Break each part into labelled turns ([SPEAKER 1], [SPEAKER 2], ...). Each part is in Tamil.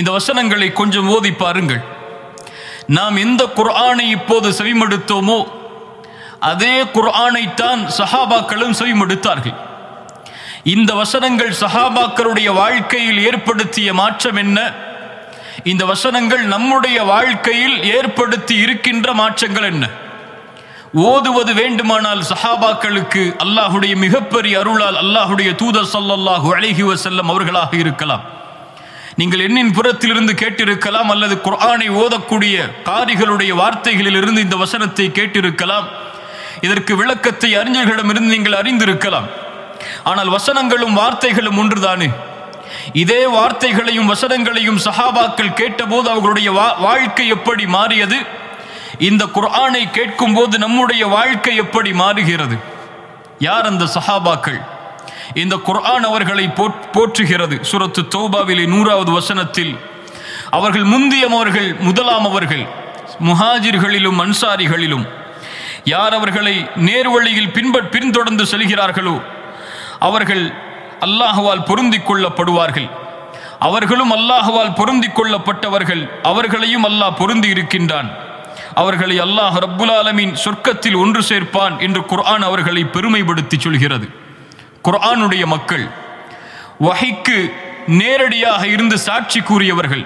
[SPEAKER 1] இந்த வசனங்களை கொஞ்சம் ஓதி பாருங்கள். நாம் எந்த குர்ஆனை இப்போது செவிமடுத்தோமோ அதே குர்ஆனைத்தான் சஹாபாக்களும் செவிமடுத்தார்கள். இந்த வசனங்கள் சஹாபாக்களுடைய வாழ்க்கையில் ஏற்படுத்திய மாற்றம் என்ன? இந்த வசனங்கள் நம்முடைய வாழ்க்கையில் ஏற்படுத்தி இருக்கின்ற மாற்றங்கள் என்ன? ஓதுவது வேண்டுமானால் சஹாபாக்களுக்கு அல்லாஹுடைய மிகப்பெரிய அருளால் அல்லாஹுடைய தூதர் ஸல்லல்லாஹு அலைஹி வஸல்லம் அவர்களாக இருக்கலாம். நீங்கள் எண்ணின் புறத்திலிருந்து கேட்டிருக்கலாம் அல்லது குர்ஆனை ஓதக்கூடிய காரிகளுடைய வார்த்தைகளிலிருந்து இந்த வசனத்தை கேட்டிருக்கலாம். இதற்கு விளக்கத்தை அறிஞர்களிடமிருந்து நீங்கள் அறிந்திருக்கலாம். ஆனால் வசனங்களும் வார்த்தைகளும் ஒன்றுதானே? இதே வார்த்தைகளையும் வசனங்களையும் சஹாபாக்கள் கேட்டபோது அவர்களுடைய வா- வாழ்க்கை எப்படி மாறியது? இந்த குர்ஆனை கேட்கும்போது நம்முடைய வாழ்க்கை எப்படி மாறுகிறது? யார் அந்த சஹாபாக்கள்? இந்த குர்ஆன் அவர்களை போற்- போற்றுகிறது. சுரத்து தௌபாவிலே நூறாவது வசனத்தில் அவர்கள் முந்தியமவர்கள் முதலாம் அவர்கள் முஹாஜிர்களிலும் அன்சாரிகளிலும் யார் அவர்களை நேர்வழியில் பின்பற் பின்தொடர்ந்து செல்கிறார்களோ அவர்கள் அல்லாஹுவால் பொருந்திக் கொள்ளப்படுவார்கள். அவர்களும் அல்லாஹுவால் பொருந்திக் கொள்ளப்பட்டவர்கள் அவர்களையும் அல்லாஹ் பொருந்தி இருக்கின்றான். அவர்களை அல்லாஹ் ரப்புல் ஆலமின் சொர்க்கத்தில் ஒன்று சேர்ப்பான் என்று குர்ஆன் அவர்களை பெருமைப்படுத்தி சொல்கிறது. குர்ஆனுடைய மக்கள் வகைக்கு நேரடியாக இருந்து சாட்சி கூறியவர்கள்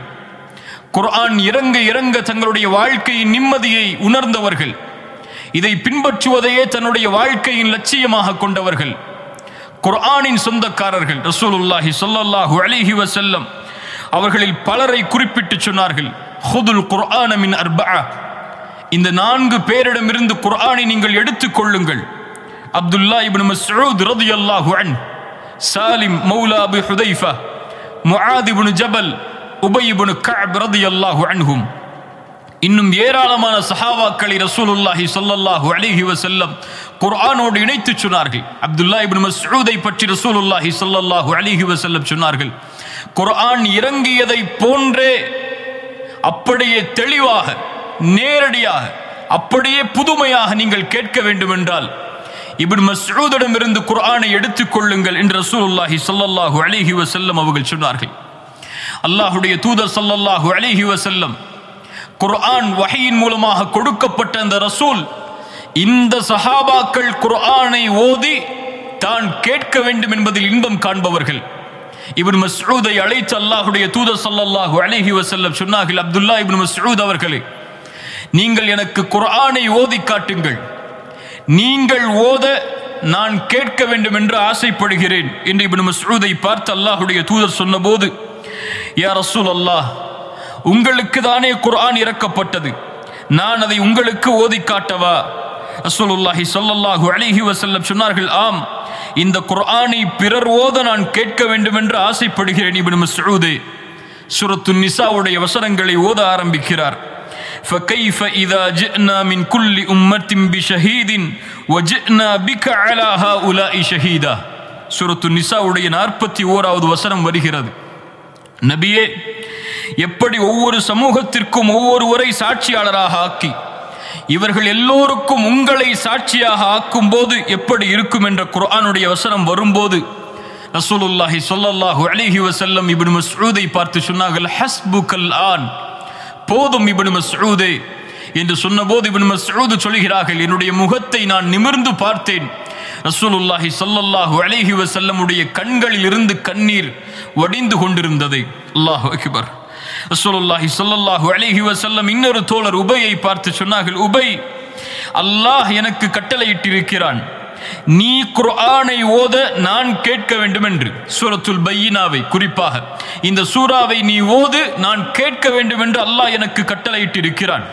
[SPEAKER 1] குர்ஆன் இறங்க இறங்க தங்களுடைய வாழ்க்கையின் நிம்மதியை உணர்ந்தவர்கள் இதை பின்பற்றுவதையே தன்னுடைய வாழ்க்கையின் லட்சியமாக கொண்டவர்கள் குர்ஆனின் சொந்தக்காரர்கள் ரசூலுல்லாஹி சொல்லல்லாஹு அலிஹி வசல்லம் அவர்களில் பலரை குறிப்பிட்டு சொன்னார்கள் ஹுதுல் குர்ஆன மின் அர்பஆ இந்த நான்கு பேரிடமிருந்து குர்ஆனை நீங்கள் எடுத்துக்கொள்ளுங்கள் அப்துல்லா இப்னு மஸ்ஊத் ரலியல்லாஹு அன் Salim Moula Abu Hudhayfa Muadh ibn Jabal Ubay ibn Ka'b ரலியல்லாஹு அன்ஹும். இன்னும் ஏராளமான சஹாபாக்களை ரசூலுல்லாஹி ஸல்லல்லாஹு அலைஹி வஸல்லம் குர்ஆனோடு இணைத்து சொன்னார்கள். அப்துல்லா இப்னு மஸ்ஊதை பற்றி ரசூலுல்லாஹி ஸல்லல்லாஹு அலைஹி வஸல்லம் சொன்னார்கள் குர்ஆன் இறங்கியதை போன்றே அப்படியே தெளிவாக நேரடியாக அப்படியே புதுமையாக நீங்கள் கேட்க வேண்டும் என்றால் இபின் மசூதிடம் இருந்து குர்ஆனை எடுத்துக்கொள்ளுங்கள் என்று ரசூலுல்லாஹி ஸல்லல்லாஹு அலிஹி வசல்லம் அவர்கள் சொன்னார்கள். அல்லாஹுடைய தூதர் ஸல்லல்லாஹு அலிஹி வசல்லம் குர்ஆன் வகையின் மூலமாக கொடுக்கப்பட்ட அந்த ரசூல் இந்த சஹாபாக்கள் குர்ஆனை ஓதி தான் கேட்க வேண்டும் என்பதில் இன்பம் காண்பவர்கள். இப்னு மஸ்ரூதை அழைத்து அல்லாஹுடைய தூதர் ஸல்லல்லாஹு அலிஹி வசல்லம் சொன்னார்கள் அப்துல்லா இபின் மஸ்ஊத் அவர்களே நீங்கள் எனக்கு குர்ஆனை ஓதி காட்டுங்கள். நீங்கள் ஓத நான் கேட்க வேண்டும் என்று ஆசைப்படுகிறேன் என்று இப்னு மஸ்ஊதை பார்த்து அல்லாஹுடைய தூதர் சொன்னபோது யா ரசூல் அல்லாஹ் உங்களுக்கு தானே குர்ஆன் இறக்கப்பட்டது. நான் அதை உங்களுக்கு ஓதி காட்டவா? ரசூலுல்லாஹி சொல்லல்லாஹு அலிஹி வசல்லம் சொன்னார்கள் ஆம் இந்த குர்ஆனை பிறர் ஓத நான் கேட்க வேண்டும் என்று ஆசைப்படுகிறேன் இப்னு மஸ்ஊதே சுரத்து நிசாவுடைய வசனங்களை ஓத ஆரம்பிக்கிறார். فكيف إذا جئنا من كل أمة بشهيد وجئنا بك على هؤلاء شهيدا சூரத்து நிசாவுடைய நாற்பத்தி ஓராவது வசனம் வருகிறது நபியே எப்படி ஒவ்வொரு சமூகத்திற்கும் ஒவ்வொருவரை சாட்சியாளராக ஆக்கி இவர்கள் எல்லோருக்கும் உங்களை சாட்சியாக ஆக்கும் போது எப்படி இருக்கும் என்ற குர்ஆனுடைய வசனம் வரும்போது ரசூலுல்லாஹி ஸல்லல்லாஹு அலைஹி வஸல்லம் இப்னு மஸ்ஊதை பார்த்து சொன்னார்கள் ஹஸ்புகல் ஆன் போதும் இபனு மஸ்ஊதே என்று சொன்னபோது இப்னு மசூது சொல்கிறார்கள் என்னுடைய முகத்தை நான் நிமிர்ந்து பார்த்தேன். ரசூலுல்லாஹி சல்லல்லாஹு அலைஹி வசல்லமுடைய கண்களில் இருந்து கண்ணீர் வடிந்து கொண்டிருந்தது. அல்லாஹு அக்பர். ரசூலுல்லாஹி சல்லல்லாஹு அலைஹி வசல்லம் இன்னொரு தோழர் உபையை பார்த்து சொன்னார்கள் உபை அல்லாஹ் எனக்கு கட்டளையிட்டிருக்கிறான். நீ குர்ஆனை ஓத நான் கேட்க வேண்டும் என்று சூரத்துல் பையினாவை குறிப்பாக. இந்த சூறாவை நீ ஓது நான் கேட்க வேண்டும் என்று அல்லாஹ் எனக்கு கட்டளையிட்டிருக்கிறான்.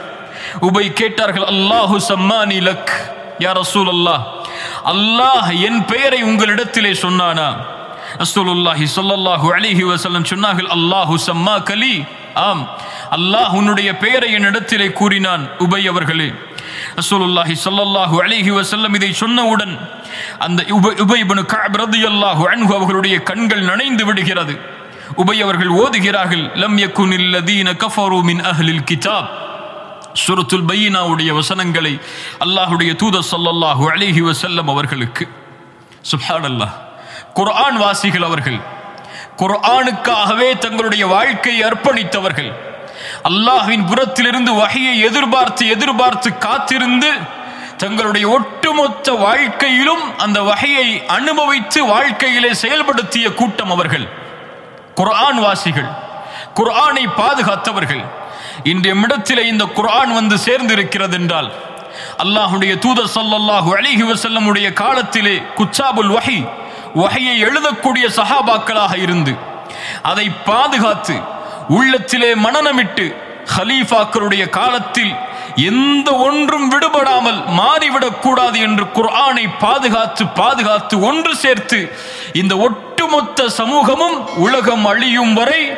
[SPEAKER 1] உபை கேட்டார்கள் அல்லாஹு சம்மானி லக். யார் ரசூல் அல்லாஹ் அல்லாஹ் என் பெயரை உங்களிடத்திலே சொன்னானா? ரசூலுல்லாஹி சொல்லல்லாஹு அலிஹி வசல்லம் சொன்னார்கள் அல்லாஹு சம்மா கலி ஆம் அல்லாஹ் உன்னுடைய பெயரை என்னிடத்திலே கூறினான். உபை அவர்களே ரசூலுல்லாஹி ஸல்லல்லாஹு அலிஹி வசல்லம் இதை சொன்னவுடன் அந்த உப உபை இப்னு கஅப் அன்ஹு அவர்களுடைய கண்கள் நனைந்து விடுகிறது. உபை அவர்கள் ஓதுகிறார்கள் லம் யகுனில் லதீன கஃபரு மின் அஹ்லில் கிதாப். சுரத்துல் பையினாவுடைய வசனங்களை அல்லாஹுடைய தூத சல்லல்லாஹு அலிஹி வசல்லம் அவர்களுக்கு. சுப்ஹானல்லாஹ். குர்ஆன் வாசிகள் அவர்கள் குர்ஆனுக்காகவே தங்களுடைய வாழ்க்கையை அர்ப்பணித்தவர்கள். அல்லாஹின் புறத்திலிருந்து வகையை எதிர்பார்த்து எதிர்பார்த்து காத்திருந்து தங்களுடைய ஒட்டுமொத்த வாழ்க்கையிலும் அந்த வகையை அனுபவித்து வாழ்க்கையிலே செயல்படுத்திய கூட்டம் அவர்கள். குர்ஆன் வாசிகள் குர்ஆனை பாதுகாத்தவர்கள். இன்றைய இடத்திலே இந்த குர்ஆன் வந்து சேர்ந்திருக்கிறது என்றால் அல்லாஹுடைய தூதர் ஸல்லல்லாஹு அலைஹி வஸல்லமுடைய காலத்திலே குச்சாபுல் வகை வகையை எழுதக்கூடிய சஹாபாக்களாக இருந்து அதை பாதுகாத்து உள்ளத்திலே மனநமிட்டு ஹலீஃபாக்களுடைய காலத்தில் எந்த ஒன்றும் விடுபடாமல் மாறிவிடக்கூடாது என்று குர்ஆனை பாதுகாத்து பாதுகாத்து ஒன்று சேர்த்து இந்த ஒட்டுமொத்த சமூகமும் உலகம் அழியும் வரை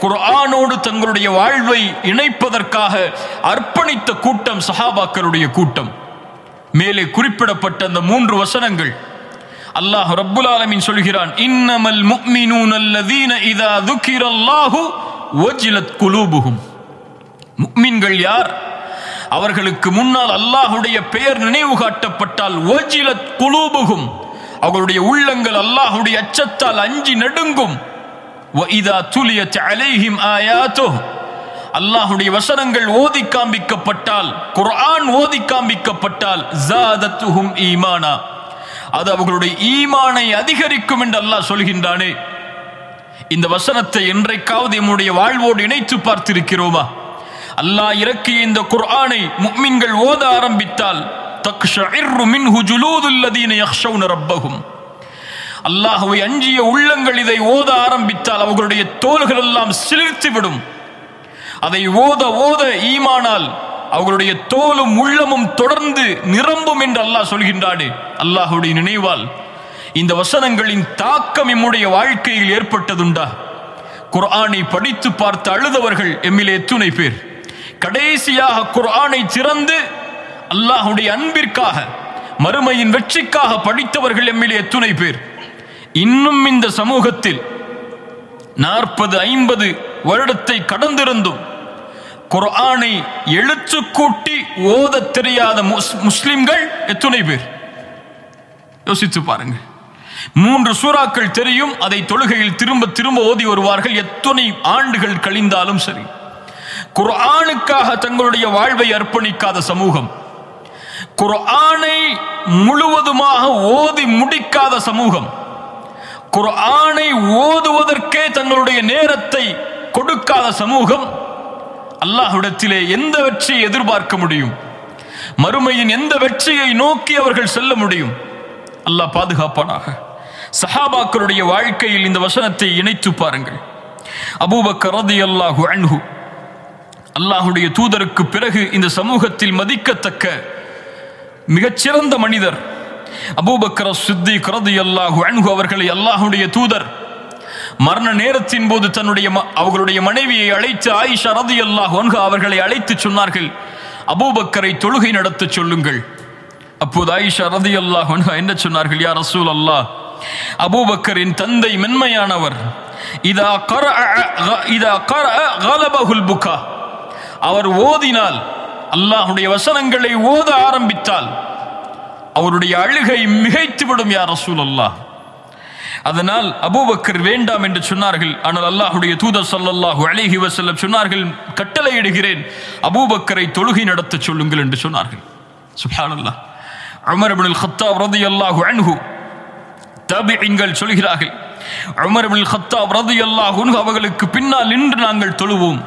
[SPEAKER 1] குர்ஆனோடு தங்களுடைய வாழ்வை இணைப்பதற்காக அர்ப்பணித்த கூட்டம் சஹாபாக்களுடைய கூட்டம். மேலே குறிப்பிடப்பட்ட அந்த மூன்று வசனங்கள். அல்லாஹ் ரப்புல் ஆலமின் சொல்கிறான் இன்னமல் முக்மினூன் அல்லதீன இதா துக்கிரல்லாஹு ஓஜிலத் குலூபுகும் முக்மின்கள் யார்? அவர்களுக்கு முன்னால் அல்லாஹுடைய பெயர் நினைவு காட்டப்பட்டால் ஓஜிலத் குலூபுகும் அவர்களுடைய உள்ளங்கள் அல்லாஹுடைய அச்சத்தால் அஞ்சி நடுங்கும். அல்லாஹுடைய வசனங்கள் ஓதி காண்பிக்கப்பட்டால் குர்ஆன் ஓதி காண்பிக்கப்பட்டால் ஈமானா. அது அவர்களுடைய ஈமானை அதிகரிக்கும் என்று அல்லாஹ் சொல்கின்றானே. இந்த வசனத்தை என்றைக்காவது எம்முடைய வாழ்வோடு இணைத்து பார்த்திருக்கிறோமா? அல்லாஹ் இறக்கிய இந்த குர்ஆனை முக்மின்கள் ஓத ஆரம்பித்தால் தக்ஷஇர்ரு மின்ஹு ஜுலூதுல் யக்ஷௌன ரப்பஹும். அல்லாஹ்வை அஞ்சிய உள்ளங்கள் இதை ஓத ஆரம்பித்தால் அவர்களுடைய தோள்கள் எல்லாம் சிலிர்த்து விடும். அதை ஓத ஓத ஈமானால் அவர்களுடைய தோலும் உள்ளமும் தொடர்ந்து நிரம்பும் என்று அல்லாஹ் சொல்கின்றானே. அல்லாஹுடைய நினைவால் இந்த வசனங்களின் தாக்கம் எம்முடைய வாழ்க்கையில் ஏற்பட்டதுண்டா? குர்ஆனை படித்து பார்த்து அழுதவர்கள் எம்மிலே எத்துணை பேர். கடைசியாக குர்ஆனை திறந்து அல்லாஹுடைய அன்பிற்காக மறுமையின் வெற்றிக்காக படித்தவர்கள் எம்மிலே எத்துணை பேர். இன்னும் இந்த சமூகத்தில் நாற்பது ஐம்பது வருடத்தை கடந்திருந்தும் குர்ஆனை எழுத்து கூட்டி ஓதத் தெரியாத முஸ்- முஸ்லிம்கள் எத்துணை பேர். யோசித்து பாருங்க மூன்று சூறாக்கள் தெரியும். அதை தொழுகையில் திரும்ப திரும்ப ஓதி வருவார்கள். எத்தனை ஆண்டுகள் கழிந்தாலும் சரி. குர்ஆனுக்காக தங்களுடைய வாழ்வை அர்ப்பணிக்காத சமூகம். குர்ஆனை முழுவதுமாக ஓதி முடிக்காத சமூகம். குர்ஆனை ஓதுவதற்கே தங்களுடைய நேரத்தை கொடுக்காத சமூகம். அல்லாஹ்விடத்திலே எந்த வெற்றியை எதிர்பார்க்க முடியும்? மறுமையின் எந்த வெற்றியை நோக்கி அவர்கள் செல்ல முடியும்? அல்லாஹ் பாதுகாப்பானாக. சஹாபாக்களுடைய வாழ்க்கையில் இந்த வசனத்தை இணைத்து பாருங்கள். அபூபக்கர் ரலியல்லாஹு அன்ஹு. அல்லாஹுடைய தூதருக்கு பிறகு இந்த சமூகத்தில் மதிக்கத்தக்க மிகச்சிறந்த மனிதர் அபூபக்கர சித்தி கரது அல்லாஹு அன்ஹு அவர்களை அல்லாஹுடைய தூதர் மரண நேரத்தின் போது தன்னுடைய ம- அவர்களுடைய மனைவியை அழைத்து ஆயிஷா அல்லாஹ் அன்ஹு அவர்களை அழைத்து சொன்னார்கள். அபூபக்கரை தொழுகை நடத்த சொல்லுங்கள். அப்போது ஆயிஷா ரதி அல்லாஹ் என்ன சொன்னார்கள்? யா ரசூல் அல்லாஹ் அபூபக்கரின் தந்தை மென்மையானவர். இதா கரஅ இதா கரஅ கலபஹுல் புக்கா அவர் ஓதினால் அல்லாஹுடைய வசனங்களை ஓத ஆரம்பித்தால் அவருடைய அழுகை மிகைத்துவிடும் யார் ரசூல் அல்லாஹ் அதனால் அபூபக்கர் வேண்டாம் என்று சொன்னார்கள். ஆனால் அல்லாஹுடைய தூதர் ஸல்லல்லாஹு அலைஹி வஸல்லம் சொன்னார்கள் கட்டளையிடுகிறேன் அபூபக்கரை தொழுகை நடத்தச் சொல்லுங்கள் என்று சொன்னார்கள். சுஹானல்லா அமர் அபுல் ஹத்தா ரதி அல்லாஹு அன்ஹு தாபிஈன்கள் சொல்கிறார்கள். உமர் இப்னுல் கத்தாப் ரலியல்லாஹு அன்ஹு அவர்களுக்கு பின்னால் நின்று நாங்கள் தொழுவோம்.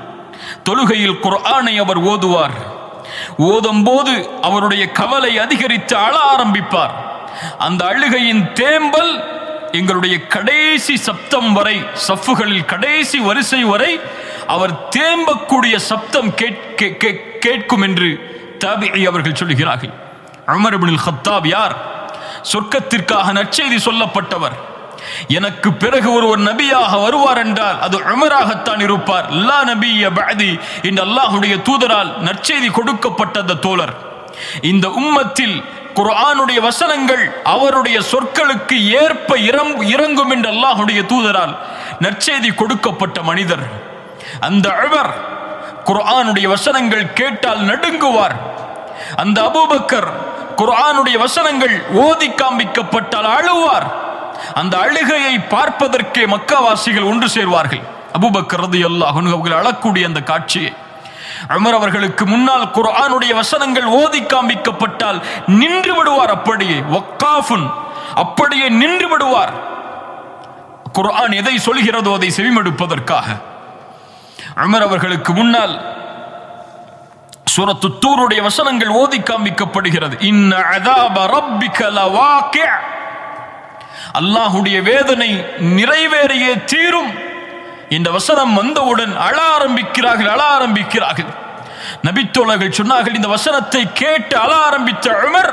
[SPEAKER 1] தொழுகையில் குர்ஆனை அவர் ஓதுவார். ஓதும்போது அவருடைய கவலை அதிகரித்து அழ ஆரம்பிப்பார். அந்த அழுகையின் தேம்பல் எங்களுடைய கடைசி சப்தம் வரை சஃப்புகளில் கடைசி வரிசை வரை அவர் தேம்பக்கூடிய சப்தம் கேட்கும் என்று தாபிஇ அவர்கள் சொல்கிறார்கள். உமர் இப்னுல் கத்தாப் யார்? சொர்க்கத்திற்காக நற்செய்தி சொல்லப்பட்டவர். எனக்கு பிறகு ஒருவர் நபியாக வருவார் என்றால் அது உமராகத்தான் இருப்பார். லா நபி பஅதி. இந்த அல்லாஹுடைய தூதரால் நற்செய்தி கொடுக்கப்பட்ட அந்த தோழர். இந்த உம்மத்தில் குர்ஆனுடைய வசனங்கள் அவருடைய சொற்களுக்கு ஏற்ப இரம் இறங்கும் என்று அல்லாஹுடைய தூதரால் நற்செய்தி கொடுக்கப்பட்ட மனிதர். அந்த அவர் குர்ஆனுடைய வசனங்கள் கேட்டால் நடுங்குவார். அந்த அபூபக்கர் குரானுடைய வசனங்கள் ஓதி காண்பிக்கப்பட்டால் அழுவார். அந்த அழுகையை பார்ப்பதற்கே மக்காவாசிகள் ஒன்று சேர்வார்கள். அபுபக்ரது ரலியல்லாஹு அவர்கள் அழக்கூடிய அந்த காட்சியை. அமர் அவர்களுக்கு முன்னால் குரானுடைய வசனங்கள் ஓதி காண்பிக்கப்பட்டால் நின்று விடுவார் அப்படியே. ஒக்காஃபுன் அப்படியே நின்று விடுவார். குரான் எதை சொல்கிறதோ அதை செவிமடுப்பதற்காக. அமர் அவர்களுக்கு முன்னால் சூரத்து தூருடைய வசனங்கள் ஓதி காமிக்கப்படுகிறது அல்லாஹுடைய வேதனை நிறைவேறியே தீரும். இந்த வசனம் வந்தவுடன் அழ ஆரம்பிக்கிறார்கள் அழ ஆரம்பிக்கிறார்கள். நபித்தோழர்கள் சொன்னார்கள் இந்த வசனத்தை கேட்டு அழ ஆரம்பித்த உமர்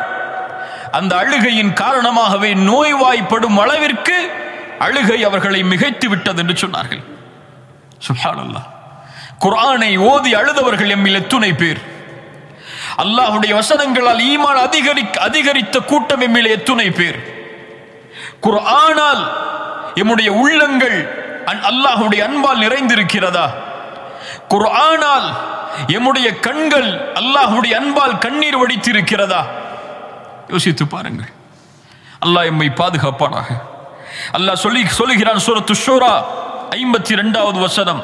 [SPEAKER 1] அந்த அழுகையின் காரணமாகவே நோய்வாய்ப்படும் அளவிற்கு அழுகை அவர்களை மிகைத்து விட்டது என்று சொன்னார்கள். அல்லாஹ் குர்ஆனை ஓதி அழுதவர்கள் எம்மில் எத்துணை பேர். அல்லாஹுடைய வசனங்களால் ஈமான் அதிகரி அதிகரித்த கூட்டம் எம்மில் எத்துணை பேர். குர்ஆனால் எம்முடைய உள்ளங்கள் அல்லாஹுடைய அன்பால் நிறைந்திருக்கிறதா? குர்ஆனால் எம்முடைய கண்கள் அல்லாஹுடைய அன்பால் கண்ணீர் வடித்திருக்கிறதா? யோசித்து பாருங்கள். அல்லாஹ் எம்மை பாதுகாப்பானாக. அல்லாஹ் சொல்லி சொல்லுகிறான் சூரத்து ஷூரா ஐம்பத்தி இரண்டாவது வசனம்.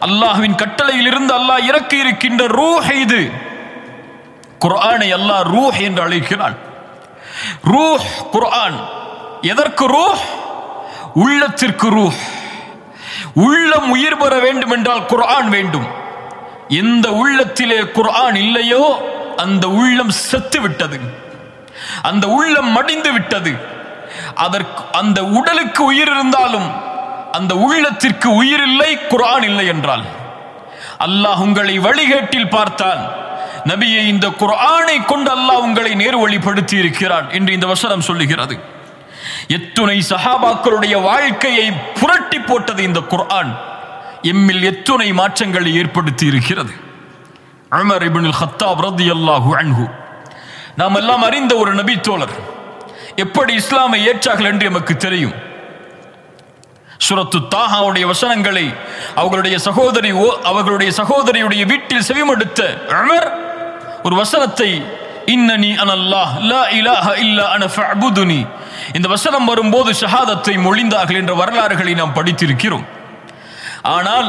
[SPEAKER 1] அல்லாஹ்வின் கட்டளையில் இருந்து அல்லாஹ் இறக்கி இருக்கின்ற ரூஹ் இது. குர்ஆனை அல்லாஹ் ரூஹ் என்று அழைக்கிறான். ரூஹ் குர்ஆன். எதற்கு ரூஹ்? உள்ளத்திற்கு ரூஹ். உள்ளம் உயிர் பெற வேண்டும் என்றால் குர்ஆன் வேண்டும். எந்த உள்ளத்திலே குர்ஆன் இல்லையோ அந்த உள்ளம் செத்து விட்டது. அந்த உள்ளம் மடிந்து விட்டது. அதற்கு அந்த உடலுக்கு உயிர் இருந்தாலும் அந்த உள்ளத்திற்கு உயிர் இல்லை குரான் இல்லை என்றால். அல்லாஹ் உங்களை வழிகேட்டில் பார்த்தான் நபியை இந்த குரானை கொண்டு அல்லாஹ் உங்களை நேர் வழிப்படுத்தி இருக்கிறான் என்று இந்த வசனம் சொல்லுகிறது. எத்துணை சஹாபாக்களுடைய வாழ்க்கையை புரட்டி போட்டது இந்த குர்ஆன். எம்மில் எத்துணை மாற்றங்களை ஏற்படுத்தி இருக்கிறது அமர் இபின் ஹத்தாப் ரலியல்லாஹு அன்ஹு. நாம் எல்லாம் அறிந்த ஒரு நபி தோழர் எப்படி இஸ்லாமை ஏற்றார்கள் என்று எமக்கு தெரியும். சுரத்து தாஹாவுடைய வசனங்களை அவர்களுடைய சகோதரி ஓ- அவர்களுடைய சகோதரியுடைய வீட்டில் செவிமடுத்த அமர் ஒரு வசனத்தை இன்னனி அனல்லாஹ் லா இலாஹ இல்லா அன ஃபஅபுதுனி. இந்த வசனம் வரும்போது ஷஹாதத்தை மொழிந்தார்கள் என்ற வரலாறுகளை நாம் படித்திருக்கிறோம். ஆனால்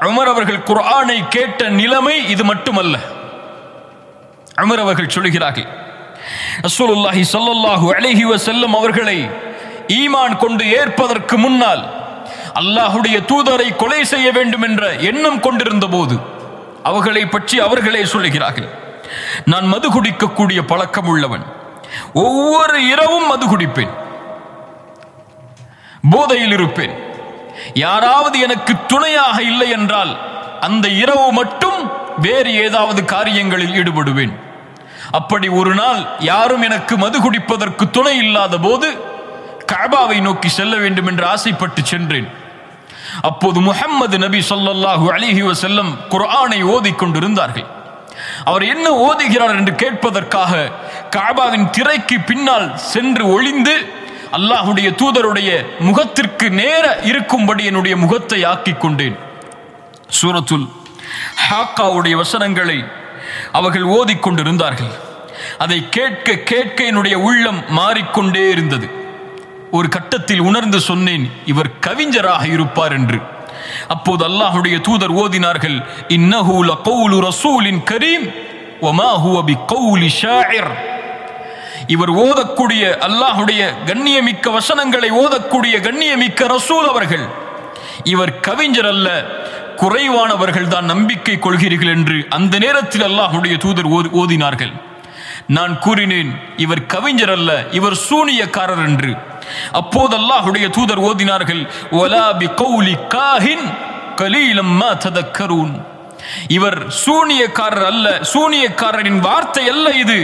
[SPEAKER 1] அமர் அவர்கள் குர்ஆனை கேட்ட நிலைமை இது மட்டுமல்ல. அமர் அவர்கள் சொல்கிறார்கள் ரசூலுல்லாஹி ஸல்லல்லாஹு அலைஹி வஸல்லம் அவர்களை ஈமான் கொண்டு ஏற்பதற்கு முன்னால் அல்லாஹுடைய தூதரை கொலை செய்ய வேண்டும் என்ற எண்ணம் கொண்டிருந்த போது அவர்களை பற்றி அவர்களே சொல்லுகிறார்கள் நான் மது குடிக்கக்கூடிய பழக்கம் உள்ளவன். ஒவ்வொரு இரவும் மது குடிப்பேன். போதையில் இருப்பேன். யாராவது எனக்கு துணையாக இல்லை என்றால் அந்த இரவு மட்டும் வேறு ஏதாவது காரியங்களில் ஈடுபடுவேன். அப்படி ஒரு நாள் யாரும் எனக்கு மது குடிப்பதற்கு துணை இல்லாத போது கபாவை நோக்கி செல்ல வேண்டும் என்று ஆசைப்பட்டு சென்றேன். அப்போது முஹம்மது நபி சொல்லல்லாஹு அலிஹி வசல்லம் குர்ஆனை ஓதிக் கொண்டிருந்தார்கள். அவர் என்ன ஓதுகிறார் என்று கேட்பதற்காக காபாவின் திரைக்கு பின்னால் சென்று ஒளிந்து அல்லாஹுடைய தூதருடைய முகத்திற்கு நேர இருக்கும்படி என்னுடைய முகத்தை ஆக்கிக் கொண்டேன். சூரத்துல் ஹாக்காவுடைய வசனங்களை அவர்கள் ஓதிக்கொண்டிருந்தார்கள் அதை கேட்க கேட்க என்னுடைய உள்ளம் மாறிக்கொண்டே இருந்தது. ஒரு கட்டத்தில் உணர்ந்து சொன்னேன் இவர் கவிஞராக இருப்பார் என்று. அப்போது அல்லாஹுடைய தூதர் ஓதினார்கள் இன்னஹூல லகௌலு ரசூலின் கரீம் ஒமா ஹுவபி கவுலி ஷாயர். இவர் ஓதக்கூடிய அல்லாஹுடைய கண்ணியமிக்க வசனங்களை ஓதக்கூடிய கண்ணியமிக்க ரசூல் அவர்கள். இவர் கவிஞர் அல்ல குறைவானவர்கள் தான் நம்பிக்கை கொள்கிறீர்கள் என்று அந்த நேரத்தில் அல்லாஹுடைய தூதர் ஓதினார்கள். நான் கூறினேன் இவர் கவிஞர் அல்ல இவர் சூனியக்காரர் என்று. அப்போது அல்லாஹுடைய தூதர் ஓதினார்கள் ஒலா பி கௌலி காஹின் கலீலம் ததக்கரூன். இவர் சூனியக்காரர் அல்ல சூனியக்காரரின் வார்த்தை அல்ல இது.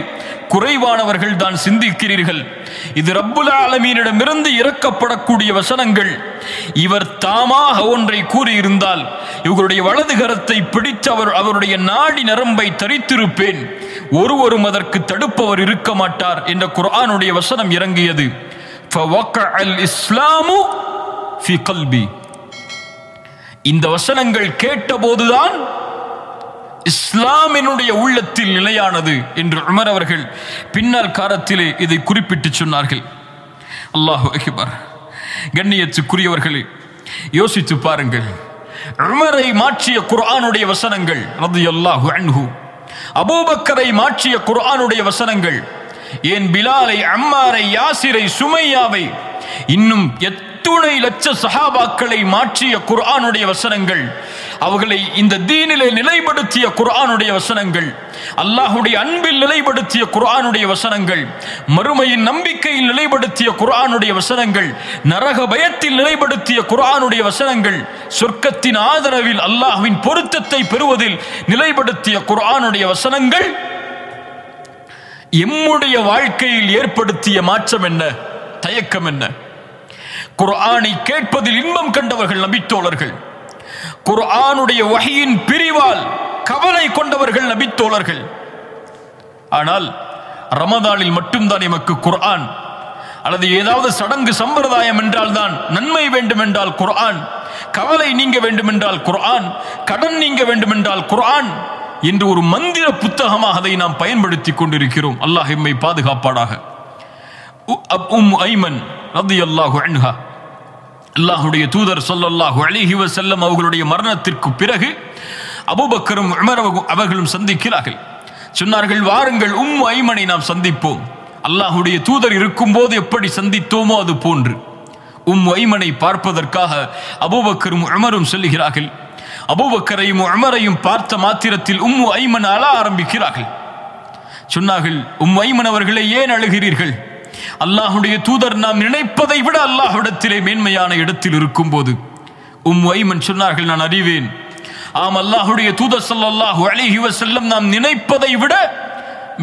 [SPEAKER 1] குறைவானவர்கள் தான் சிந்திக்கிறீர்கள். இது ரப்புல் ஆலமீனிடமிருந்து இறக்கப்படக்கூடிய வசனங்கள். இவர் தாமாக ஒன்றை கூறியிருந்தால் இவர்களுடைய வலது கரத்தை பிடித்து அவர் அவருடைய நாடி நரம்பை தரித்திருப்பேன். ஒருவரும் அதற்கு தடுப்பவர் இருக்க மாட்டார் என்ற குரானுடைய வசனம் இறங்கியது. فَوَقَعَ الْإِسْلَامُ فِي قَلْبِي இந்த வசனங்கள் கேட்டபோதுதான் இஸ்லாமினுடைய உள்ளத்தில் நிலையானது என்று உமர் அவர்கள் பின்னால் காலத்திலே இதை குறிப்பிட்டு சொன்னார்கள் அல்லாஹ் அக்பர் கண்ணியத்துக்குரியவர்களே யோசித்து பாருங்கள் உமரை மாற்றிய குர்ஆனுடைய வசனங்கள் ரலியல்லாஹு அன்ஹு அபூபக்கரை மாற்றிய குர்ஆனுடைய வசனங்கள் ஏன் பிலாலை அம்மாரை யாசிரை சுமையாவை இன்னும் எத்துணை லட்ச சஹாபாக்களை மாற்றிய குர்ஆனுடைய வசனங்கள் அவர்களை இந்த தீனிலே நிலைப்படுத்திய குர்ஆனுடைய வசனங்கள் அல்லாஹுடைய அன்பில் நிலைப்படுத்திய குர்ஆனுடைய வசனங்கள் மறுமையின் நம்பிக்கையில் நிலைப்படுத்திய குர்ஆனுடைய வசனங்கள் நரக பயத்தில் நிலைப்படுத்திய குர்ஆனுடைய வசனங்கள் சொர்க்கத்தின் ஆதரவில் அல்லாஹுவின் பொருத்தத்தை பெறுவதில் நிலைப்படுத்திய குர்ஆனுடைய வசனங்கள் எம்முடைய வாழ்க்கையில் ஏற்படுத்திய மாற்றம் என்ன? தயக்கம் என்ன? குர்ஆனை கேட்பதில் இன்பம் கண்டவர்கள் நபித்தோழர்கள். குர்ஆனுடைய வகையின் பிரிவால் கவலை கொண்டவர்கள் நபித்தோழர்கள். ஆனால் ரமதானில் மட்டும்தான் எமக்கு குர்ஆன். அல்லது ஏதாவது சடங்கு சம்பிரதாயம் என்றால் தான் நன்மை வேண்டும் என்றால் குர்ஆன். கவலை நீங்க வேண்டும் என்றால் குர்ஆன். கடன் நீங்க வேண்டும் என்றால் குர்ஆன். என்று ஒரு மந்திர புத்தகமாக அதை நாம் பயன்படுத்திக் கொண்டிருக்கிறோம். அல்லாஹ் எம்மை பாதுகாப்பாடாக உ- அப் உம் ஐமன் ரலியல்லாஹு அன்ஹா. அல்லாஹுடைய தூதர் சொல்லல்லாஹு அலைஹி செல்லம் அவர்களுடைய மரணத்திற்கு பிறகு அபூபக்கரும் அவர்களும் சந்திக்கிறார்கள். சொன்னார்கள் வாருங்கள் உம் ஐமனை நாம் சந்திப்போம். அல்லாஹுடைய தூதர் இருக்கும்போது எப்படி சந்தித்தோமோ அது போன்று. உம் ஐமனை பார்ப்பதற்காக அபூபக்கரும் அமரும் செல்கிறார்கள் அபுபக்கரையும் உமரையும் பார்த்த மாத்திரத்தில் உம்மு ஐமன் அழ ஆரம்பிக்கிறார்கள். சொன்னார்கள் உம் ஐமன் அவர்களை ஏன் அழுகிறீர்கள்? அல்லாஹுடைய தூதர் நாம் நினைப்பதை விட அல்லாஹ்விடத்திலே மேன்மையான இடத்தில் இருக்கும்போது. உம் ஐமன் சொன்னார்கள் நான் அறிவேன். ஆம் அல்லாஹுடைய தூதர் ஸல்லல்லாஹு அலைஹி செல்லம் நாம் நினைப்பதை விட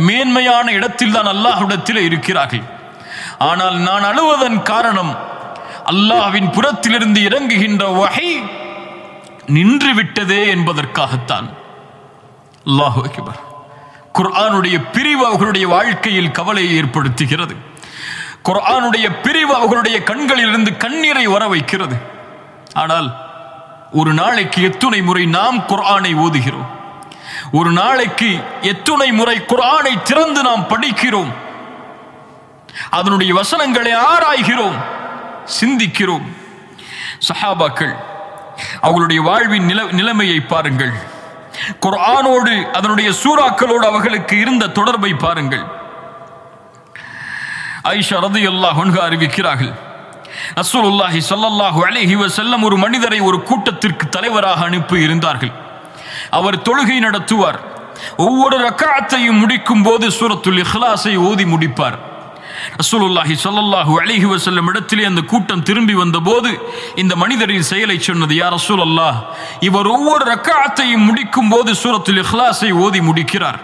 [SPEAKER 1] மேன்மையான இடத்தில் தான் அல்லாஹ்விடத்திலே இருக்கிறார்கள். ஆனால் நான் அழுவதன் காரணம் அல்லாஹ்வின் புறத்திலிருந்து இறங்குகின்ற வகை நின்று விட்டதே என்பதற்காகத்தான். அல்லாஹு குர்ஆனுடைய பிரிவு அவர்களுடைய வாழ்க்கையில் கவலையை ஏற்படுத்துகிறது. குர்ஆனுடைய பிரிவு அவர்களுடைய கண்களிலிருந்து கண்ணீரை வர வைக்கிறது. ஆனால் ஒரு நாளைக்கு எத்துணை முறை நாம் குர்ஆனை ஓதுகிறோம். ஒரு நாளைக்கு எத்துணை முறை குர்ஆனை திறந்து நாம் படிக்கிறோம். அதனுடைய வசனங்களை ஆராய்கிறோம். சிந்திக்கிறோம். சஹாபாக்கள் அவர்களுடைய வாழ்வின் நில நிலைமையை பாருங்கள். குர்ஆனோடு அதனுடைய சூறாக்களோடு அவர்களுக்கு இருந்த தொடர்பை பாருங்கள். ஐஷா ரதி அல்லாஹ் அறிவிக்கிறார்கள். ரசூலுல்லாஹி சல்லல்லாஹு அலிஹி செல்லம் ஒரு மனிதரை ஒரு கூட்டத்திற்கு தலைவராக அனுப்பி இருந்தார்கள். அவர் தொழுகை நடத்துவார். ஒவ்வொரு ரக்காத்தையும் முடிக்கும் போது சூரத்துல் இஹ்லாஸை ஓதி முடிப்பார். ரசூலுல்லாஹி சல்லாஹூ அலிஹி வசல்லம் இடத்திலே அந்த கூட்டம் திரும்பி வந்தபோது இந்த மனிதரின் செயலை சொன்னது யார் ரசூல் அல்லாஹ் இவர் ஒவ்வொரு ரக்காத்தையும் முடிக்கும் போது சூரத்துல் இஹ்லாஸை ஓதி முடிக்கிறார்.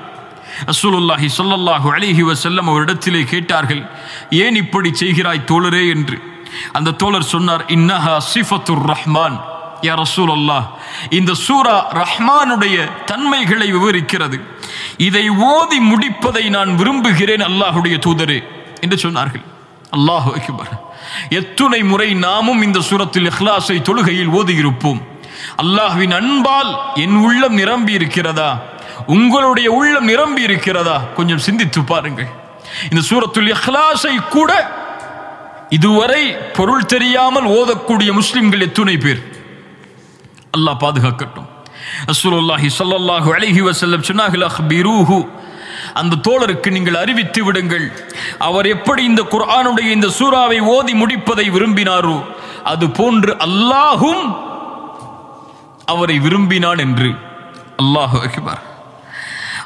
[SPEAKER 1] ரசூலுல்லாஹி சல்லாஹூ அலிஹி வசல்லம் அவரிடத்திலே கேட்டார்கள் ஏன் இப்படி செய்கிறாய் தோழரே? என்று. அந்த தோழர் சொன்னார் இன்னஹா சிஃபத்துர் ரஹ்மான். யா ரசூலல்லாஹ் இந்த சூரா ரஹ்மானுடைய தன்மைகளை விவரிக்கிறது. இதை ஓதி முடிப்பதை நான் விரும்புகிறேன் அல்லாஹுடைய தூதரே. என்று சொன்னார்கள். அல்லாஹு அக்பர். எத்துணை முறை நாமும் இந்த சூரத்தில் இஹ்லாஸை தொழுகையில் ஓதியிருப்போம். அல்லாஹ்வின் அன்பால் என் உள்ளம் நிரம்பி இருக்கிறதா? உங்களுடைய உள்ளம் நிரம்பி இருக்கிறதா? கொஞ்சம் சிந்தித்து பாருங்கள். இந்த சூரத்துல் இஹ்லாஸை கூட இதுவரை பொருள் தெரியாமல் ஓதக்கூடிய முஸ்லிம்கள் எத்துணை பேர். அல்லாஹ் பாதுகாக்கட்டும். ரசூலுல்லாஹி சல்லாஹு அலைஹி வசல்லம் சொன்னார்கள் அக்பிரூஹு அந்த தோழருக்கு நீங்கள் அறிவித்து விடுங்கள். அவர் எப்படி இந்த குர்ஆனுடைய இந்த சூறாவை ஓதி முடிப்பதை விரும்பினாரோ அது போன்று அல்லாஹும் அவரை விரும்பினான் என்று. அல்லாஹு அகிபார்.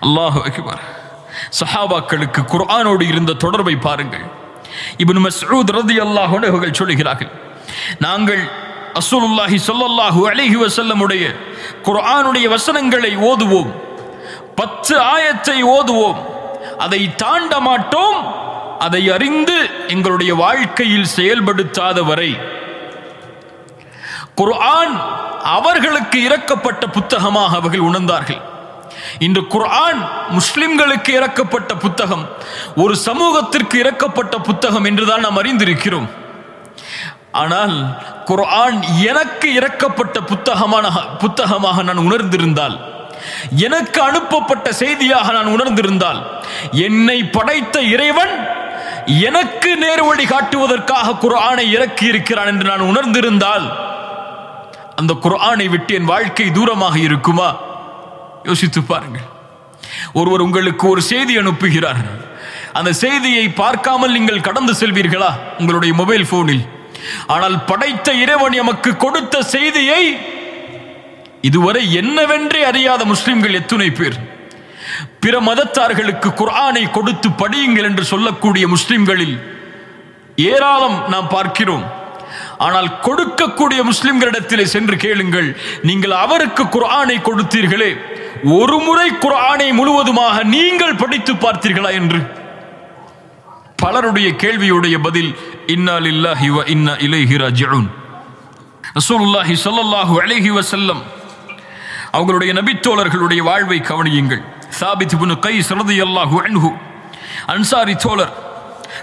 [SPEAKER 1] அல்லாஹு அகிபார். சஹாபாக்களுக்கு குர்ஆனோடு இருந்த தொடர்பை பாருங்கள். இப்னு மஸ்ஊத் ரலியல்லாஹு அன்ஹு அவர்கள் சொல்கிறார்கள் நாங்கள் ரசூலுல்லாஹி ஸல்லல்லாஹு அலைஹி வஸல்லமுடைய குர்ஆனுடைய வசனங்களை ஓதுவோம். பத்து ஆயத்தை ஓதுவோம். அதை தாண்ட மாட்டோம் அதை அறிந்து எங்களுடைய வாழ்க்கையில் செயல்படுத்தாத வரை குர்ஆன் அவர்களுக்கு இறக்கப்பட்ட புத்தகமாக அவர்கள் உணர்ந்தார்கள். இன்று குர்ஆன் முஸ்லிம்களுக்கு இறக்கப்பட்ட புத்தகம் ஒரு சமூகத்திற்கு இறக்கப்பட்ட புத்தகம் என்றுதான் நாம் அறிந்திருக்கிறோம். ஆனால் குர்ஆன் எனக்கு இறக்கப்பட்ட புத்தகமான புத்தகமாக நான் உணர்ந்திருந்தால் எனக்கு அனுப்பப்பட்ட செய்தியாக நான் உணர்ந்திருந்தால் என்னை படைத்த இறைவன் எனக்கு நேர் காட்டுவதற்காக குரானை இறக்கி இருக்கிறான் என்று நான் உணர்ந்திருந்தால் அந்த குரானை விட்டு என் வாழ்க்கை தூரமாக இருக்குமா? யோசித்து பாருங்கள். ஒருவர் உங்களுக்கு ஒரு செய்தி அனுப்புகிறார். அந்த செய்தியை பார்க்காமல் நீங்கள் கடந்து செல்வீர்களா? உங்களுடைய மொபைல் போனில் ஆனால் படைத்த இறைவன் எமக்கு கொடுத்த செய்தியை இதுவரை என்னவென்றே அறியாத முஸ்லிம்கள் எத்துணை பேர். பிற மதத்தார்களுக்கு குர்ஆனை கொடுத்து படியுங்கள் என்று சொல்லக்கூடிய முஸ்லிம்களில் ஏராளம் நாம் பார்க்கிறோம். ஆனால் கொடுக்கக்கூடிய முஸ்லிம்களிடத்திலே சென்று கேளுங்கள் நீங்கள் அவருக்கு குர்ஆனை கொடுத்தீர்களே ஒரு முறை குர்ஆனை முழுவதுமாக நீங்கள் படித்து பார்த்தீர்களா என்று? பலருடைய கேள்வியுடைய பதில் இன்னா வ இன்னா இலைஹி ராஜிஊன். ரசூலுல்லாஹி ஸல்லல்லாஹு அலைஹி வஸல்லம் அவங்களுடைய நபித்தோழர்களுடைய வாழ்வை கவனியுங்கள். சாபித் கை கைஸ் அல்லாஹு அன்ஹு. அன்சாரி தோழர்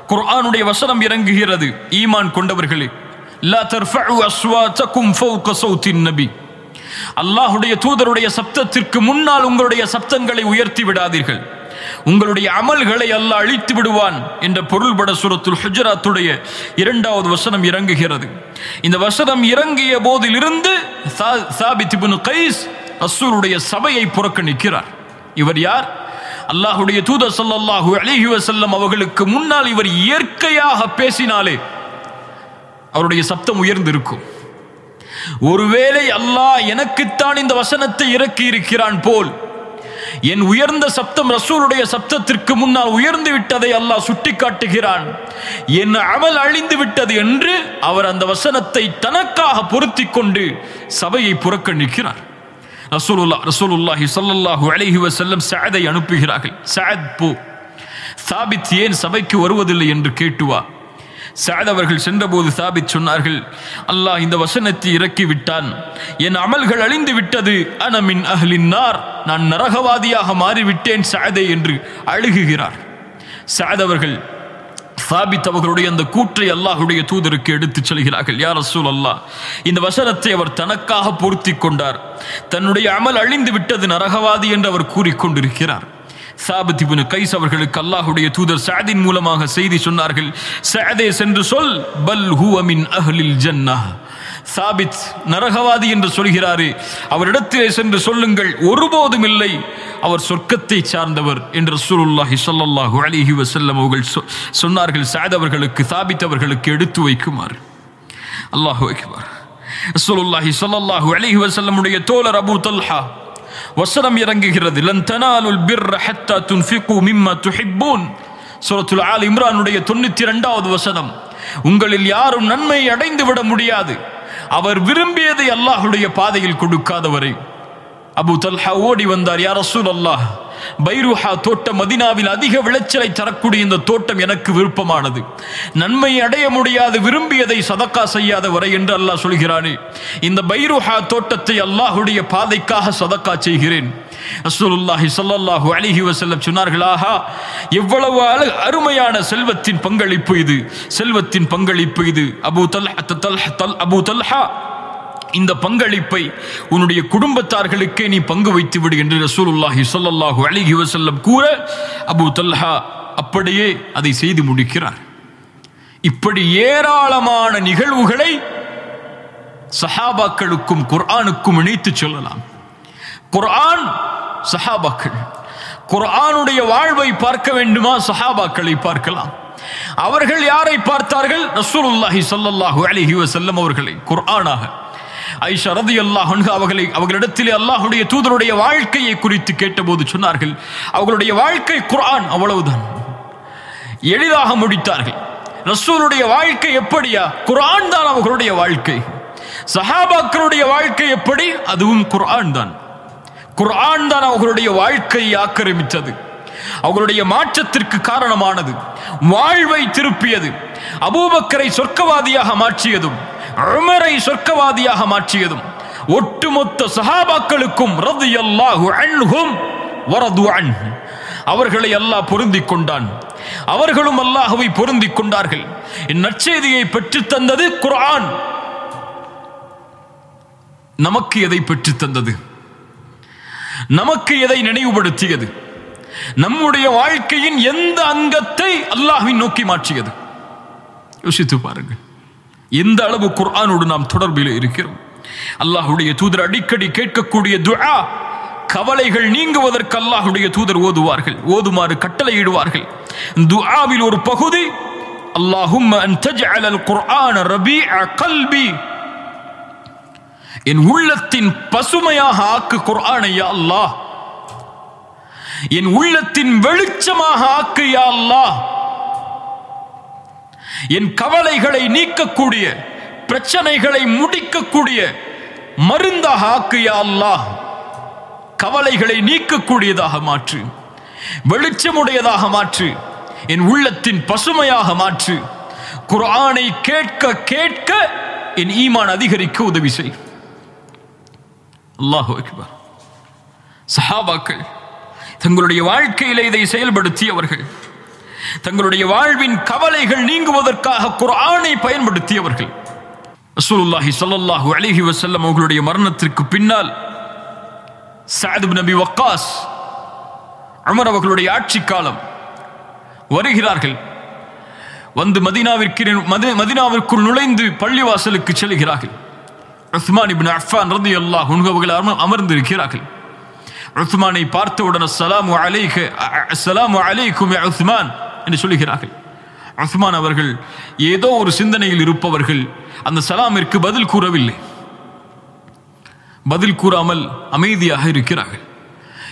[SPEAKER 1] குர்ஆனுடைய வசனம் இறங்குகிறது. ஈமான் கொண்டவர்களே லா தர்ஃபஉ அஸ்வாதகும் ஃபௌக சௌத்தின் நபி. அல்லாஹ்வுடைய தூதருடைய சப்தத்திற்கு முன்னால் உங்களுடைய சப்தங்களை உயர்த்தி விடாதீர்கள். உங்களுடைய அமல்களை அல்லாஹ் அழித்து விடுவான் என்ற பொருள்பட சுரத்துல் ஹுஜராத்துடைய இரண்டாவது வசனம் இறங்குகிறது. இந்த வசனம் இறங்கிய போதிலிருந்து சா- சாபித் கைஸ் ரசூருடைய சபையை புறக்கணிக்கிறார் இவர் யார்? அல்லாஹுடைய தூதர் ஸல்லல்லாஹு அலிஹி வசல்லம் அவர்களுக்கு முன்னால் இவர் இயற்கையாக பேசினாலே அவருடைய சப்தம் உயர்ந்திருக்கும். ஒருவேளை அல்லாஹ் எனக்குத்தான் இந்த வசனத்தை இறக்கி இருக்கிறான் போல் என் உயர்ந்த சப்தம் ரசூலுடைய சப்தத்திற்கு முன்னால் உயர்ந்து விட்டதை அல்லாஹ் சுட்டிக்காட்டுகிறான். என் அமல் அழிந்து விட்டது என்று அவர் அந்த வசனத்தை தனக்காக பொருத்தி கொண்டு சபையை புறக்கணிக்கிறார் ரசூலுல்லா ரசூலுல்லாஹி ஸல்லல்லாஹு அலைஹி வசல்லம் சஅதை அனுப்புகிறார்கள். சஅத் போ. சாபித் ஏன் சபைக்கு வருவதில்லை என்று கேட்டு வா. அவர்கள் சென்றபோது சாபித் சொன்னார்கள் அல்லாஹ் இந்த வசனத்தை இறக்கி விட்டான் என் அமல்கள் அழிந்து விட்டது. அனமின் அஹ்லின் நார் நான் நரகவாதியாக மாறிவிட்டேன் சாதை என்று அழுகுகிறார். சாத் அவர்கள் சாபித் அவர்களுடைய அந்த கூற்றை அல்லாஹுடைய தூதருக்கு எடுத்துச் செல்கிறார்கள். யார் ரசூல் அல்லாஹ் இந்த வசனத்தை அவர் தனக்காக பொருத்தி கொண்டார். தன்னுடைய அமல் அழிந்து விட்டது நரகவாதி என்று அவர் கூறிக்கொண்டிருக்கிறார் சாபித் இபின் கைஸ் அவர்களுக்கு அல்லாஹுடைய தூதர் சாதின் மூலமாக செய்தி சொன்னார்கள் சாதே சென்று சொல் பல் ஹூ அமின் அஹ்லில் ஜன்னா சாபித் நரகவாதி என்று சொல்கிறாரே அவரிடத்திலே சென்று சொல்லுங்கள் ஒருபோதும் இல்லை அவர் சொர்க்கத்தை சார்ந்தவர் என்று சூருல்லாஹி சொல்லல்லாஹு அலிஹி வசல்லம் அவர்கள் சொ- சொன்னார்கள் சாதவர்களுக்கு சாபித்தவர்களுக்கு சாபித் அவர்களுக்கு எடுத்து வைக்குமாறு. அல்லாஹு அக்பர். ரசூலுல்லாஹி சொல்லல்லாஹு அலிஹி வசல்லமுடைய தோழர் அபு தல்ஹா வசனம் இறங்குகிறது லன் தனாலுல் பிர் ஹத்தா துன்ஃபிகு மிம்மா துஹிப்பூன். சூரத்துல் ஆல் இம்ரானுடைய தொண்ணூத்தி இரண்டாவது வசனம் உங்களில் யாரும் நன்மை அடைந்து விட முடியாது. அவர் விரும்பியதை அல்லாஹுடைய பாதையில் கொடுக்காதவரை. அபு தல்ஹா ஓடி வந்தார் யார் ரசூல் அல்லாஹ் பைருஹா தோட்டம் மதினாவில் அதிக விளைச்சலை தரக்கூடிய இந்த தோட்டம் எனக்கு விருப்பமானது. நன்மை அடைய முடியாது விரும்பியதை சதக்கா செய்யாத வரை என்று அல்லாஹ் சொல்கிறானே. இந்த பைருஹா தோட்டத்தை அல்லாஹுடைய பாதைக்காக சதக்கா செய்கிறேன். ரசூலுல்லாஹி சல்லல்லாஹு அலிஹி வசல்லம் சொன்னார்கள் எவ்வளவு அழகு அருமையான செல்வத்தின் பங்களிப்பு இது. செல்வத்தின் பங்களிப்பு இது. அபூ தல் தல் அபூ தல்ஹா இந்த பங்களிப்பை உன்னுடைய குடும்பத்தார்களுக்கே நீ பங்கு வைத்து விடு என்று ரசூலுல்லாஹி சொல்லல்லாஹு அலிஹி வசல்லம் கூற அபூ தல்ஹா அப்படியே அதை செய்து முடிக்கிறார். இப்படி ஏராளமான நிகழ்வுகளை சஹாபாக்களுக்கும் குர்ஆனுக்கும் இணைத்து சொல்லலாம். குர்ஆன் சஹாபாக்கள். குர்ஆனுடைய வாழ்வை பார்க்க வேண்டுமா? சஹாபாக்களை பார்க்கலாம். அவர்கள் யாரை பார்த்தார்கள்? ரசூலுல்லாஹி ஸல்லல்லாஹு அலிஹி வசல்லம் அவர்களை குர்ஆனாக. ஐஷா ரதி அல்லாஹ் அவர்களை அவர்களிடத்திலே அல்லாஹுடைய தூதருடைய வாழ்க்கையை குறித்து கேட்டபோது சொன்னார்கள் அவர்களுடைய வாழ்க்கை குரான் அவ்வளவுதான். எளிதாக முடித்தார்கள். ரசூலுடைய வாழ்க்கை எப்படியா? குரான் தான் அவர்களுடைய வாழ்க்கை. சஹாபாக்களுடைய வாழ்க்கை எப்படி? அதுவும் குரான் தான். குரான் தான் அவர்களுடைய வாழ்க்கையை ஆக்கிரமித்தது. அவர்களுடைய மாற்றத்திற்கு காரணமானது. வாழ்வை திருப்பியது. அபூபக்கரை சொர்க்கவாதியாக மாற்றியதும். உமரை சொர்க்கவாதியாக மாற்றியதும் ஒட்டுமொத்த சஹாபாக்களுக்கும் ரதியல்லாஹு அன்ஹும் வரது அன்ஹும் அவர்களை அல்லாஹ் பொருந்திக் கொண்டான். அவர்களும் அல்லாஹுவை பொருந்தி கொண்டார்கள். இந்நற்செய்தியை பெற்றுத் தந்தது குரான் நமக்கு எதை பெற்றுத் தந்தது? நமக்கு எதை நினைவுபடுத்தியது? நம்முடைய வாழ்க்கையின் எந்த அங்கத்தை அல்லாஹ்வின் நோக்கி மாற்றியது? யோசித்து பாருங்கள். எந்த அளவு குர்ஆனோடு நாம் தொடர்பில் இருக்கிறோம். அல்லாஹுடைய தூதர் அடிக்கடி கேட்கக்கூடிய துஆ கவலைகள் நீங்குவதற்கு அல்லாஹுடைய தூதர் ஓதுவார்கள் ஓதுமாறு கட்டளையிடுவார்கள். துஆவில் ஒரு பகுதி அல்லாஹும் குர்ஆன கல்பி. என் உள்ளத்தின் பசுமையாக ஆக்கு குர்ஆனை யா அல்லாஹ். என் உள்ளத்தின் வெளிச்சமாக ஆக்கு யா அல்லாஹ். என் கவலைகளை நீக்கக்கூடிய பிரச்சனைகளை முடிக்கக்கூடிய மருந்தாக ஆக்குயா அல்லாஹ். கவலைகளை நீக்கக்கூடியதாக மாற்று வெளிச்சமுடையதாக மாற்று என் உள்ளத்தின் பசுமையாக மாற்று குரானை கேட்க கேட்க என் ஈமான் அதிகரிக்க உதவி செய். அல்லாஹு அக்பர். சஹாபாக்கள் தங்களுடைய வாழ்க்கையில இதை செயல்படுத்தியவர்கள். தங்களுடைய வாழ்வின் கவலைகள் நீங்குவதற்காக குர்ஆனை பயன்படுத்தியவர்கள். ரசூலுல்லாஹி ஸல்லல்லாஹு அலைஹி வஸல்லம் அவர்களுடைய மரணத்திற்கு பின்னால் சஅத் நபி வக்காஸ் உமர் அவர்களுடைய ஆட்சி காலம் வருகிறார்கள். வந்து மதீனாவிற்கு மதி- மதீனாவிற்குள் நுழைந்து பள்ளிவாசலுக்கு செல்கிறார்கள். உஸ்மான் இபின் அஃபான் ரதி அல்லாஹ் அவர்கள் அமர்ந்திருக்கிறார்கள். உஸ்மானை பார்த்தவுடன் அஸ்ஸலாமு அலைக அஸ்ஸலாமு அலைக்கும் உஸ்மான்! என்று சொல்லுகிறார்கள். உஸ்மான் அவர்கள் ஏதோ ஒரு சிந்தனையில் இருப்பவர்கள் அந்த சலாமிற்கு பதில் கூறவில்லை. பதில் கூறாமல் அமைதியாக இருக்கிறார்கள்.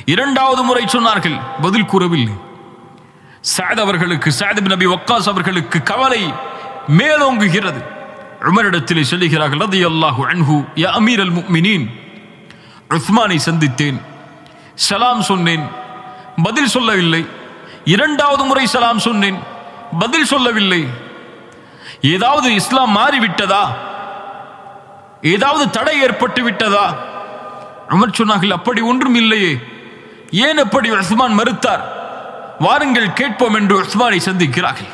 [SPEAKER 1] இரண்டாவது முறை சொன்னார்கள் பதில் கூறவில்லை. சாத் அவர்களுக்கு சாதிப் நபி வக்காஸ் அவர்களுக்கு கவலை மேலோங்குகிறது. உமரிடத்திலே சொல்லுகிறார்கள் ரதியல்லாஹு அன்ஹு யா அமீர் அல் முக்மினின். உஸ்மானை சந்தித்தேன். சலாம் சொன்னேன் பதில் சொல்லவில்லை. இரண்டாவது முறை சலாம் சொன்னேன். பதில் சொல்லவில்லை. ஏதாவது இஸ்லாம் மாறிவிட்டதா? ஏதாவது தடை ஏற்பட்டு விட்டதா? அமர் சொன்னார்கள் அப்படி ஒன்றும் இல்லையே. ஏன் அப்படி உஸ்மான் மறுத்தார்? வாருங்கள் கேட்போம் என்று உஸ்மானை சந்திக்கிறார்கள்.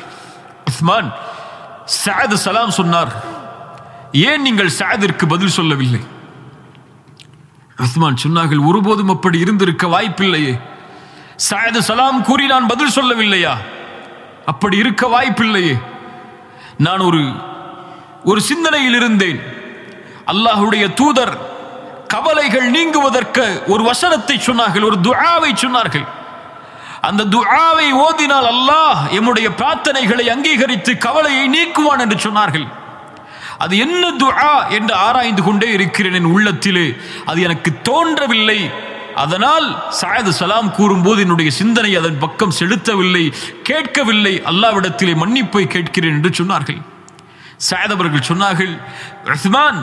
[SPEAKER 1] உஸ்மான் சாது சலாம் சொன்னார் ஏன் நீங்கள் சாதிற்கு பதில் சொல்லவில்லை? உஸ்மான் சொன்னார்கள் ஒருபோதும் அப்படி இருந்திருக்க வாய்ப்பில்லையே. சாயது சலாம் கூறி நான் பதில் சொல்லவில்லையா? அப்படி இருக்க வாய்ப்பில்லையே. நான் ஒரு ஒரு சிந்தனையில் இருந்தேன். அல்லாஹுடைய தூதர் கவலைகள் நீங்குவதற்கு ஒரு வசனத்தை சொன்னார்கள் ஒரு துஆவை சொன்னார்கள். அந்த துஆவை ஓதினால் அல்லாஹ் எம்முடைய பிரார்த்தனைகளை அங்கீகரித்து கவலையை நீக்குவான் என்று சொன்னார்கள். அது என்ன துஆ என்று ஆராய்ந்து கொண்டே இருக்கிறேன் என் உள்ளத்திலே. அது எனக்கு தோன்றவில்லை. அதனால் சாயது சலாம் கூறும்போது என்னுடைய சிந்தனை அதன் பக்கம் செலுத்தவில்லை கேட்கவில்லை. அல்லாவிடத்திலே மன்னிப்பை கேட்கிறேன் என்று சொன்னார்கள். சாயத் அவர்கள் சொன்னார்கள் ரஹ்மான்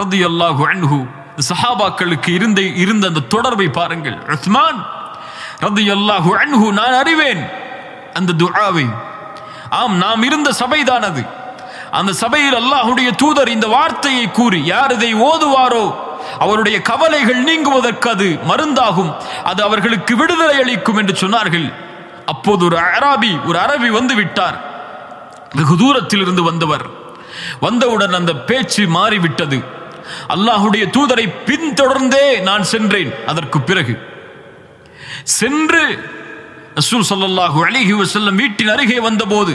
[SPEAKER 1] ரதி அல்லாஹு அன்ஹு சஹாபாக்களுக்கு இருந்த இருந்த அந்த தொடர்பை பாருங்கள். ரஹ்மான் ரதி அல்லாஹு அன்ஹு நான் அறிவேன் அந்த துஆவை. ஆம் நாம் இருந்த சபைதான் அது அந்த சபையில் அல்லாஹுடைய தூதர் இந்த வார்த்தையை கூறி யார் இதை ஓதுவாரோ அவருடைய கவலைகள் நீங்குவதற்கு அது மருந்தாகும். அது அவர்களுக்கு விடுதலை அளிக்கும் என்று சொன்னார்கள். அப்போது ஒரு அராபி ஒரு அரபி வந்து விட்டார் வெகு தூரத்தில் இருந்து வந்தவர். வந்தவுடன் அந்த பேச்சு மாறிவிட்டது. அல்லாஹுடைய தூதரை பின்தொடர்ந்தே நான் சென்றேன். அதற்கு பிறகு சென்று ரசூல் சல்லாஹூ அலிஹி வசல்லம் வீட்டின் அருகே வந்தபோது